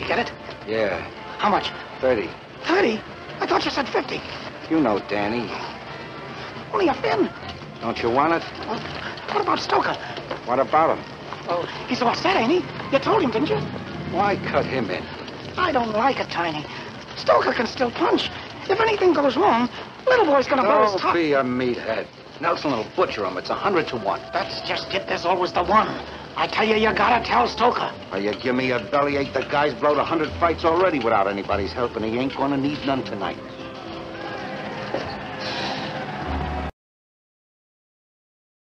Did you get it? Yeah, How much? 30. 30? I thought you said 50. You know Danny. Only a fin. Don't you want it? Well, what about Stoker? What about him? Oh, he's all set, ain't he? You told him, didn't you? Why cut him in? I don't like it, Tiny. Stoker can still punch. If anything goes wrong, little boy's gonna blow his Don't top. be a meathead. Nelson will butcher him. It's a hundred to one. That's just it. There's always the one. I tell you, you gotta tell Stoker. Or you give me a bellyache, the guy's blowed a hundred fights already without anybody's help, and he ain't gonna need none tonight.